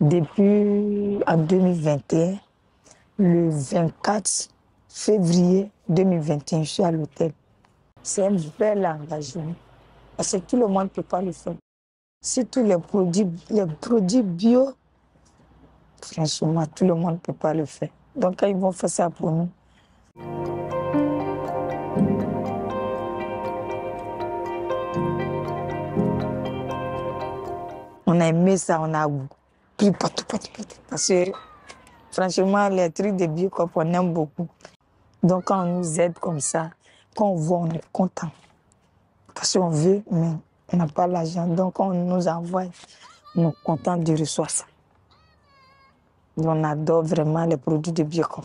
Depuis en 2021, le 24 février 2021, je suis à l'hôtel. C'est un bel engagement. Parce que tout le monde ne peut pas le faire. Si tous les produits, les produits bio, franchement, tout le monde ne peut pas le faire. Donc, quand ils vont faire ça pour nous, on a aimé ça, on a parce que franchement, les trucs de Biocop, on aime beaucoup. Donc quand on nous aide comme ça, quand on voit, on est content. Parce qu'on veut, mais on n'a pas l'argent. Donc quand on nous envoie, on est content de recevoir ça. Et on adore vraiment les produits de Biocop.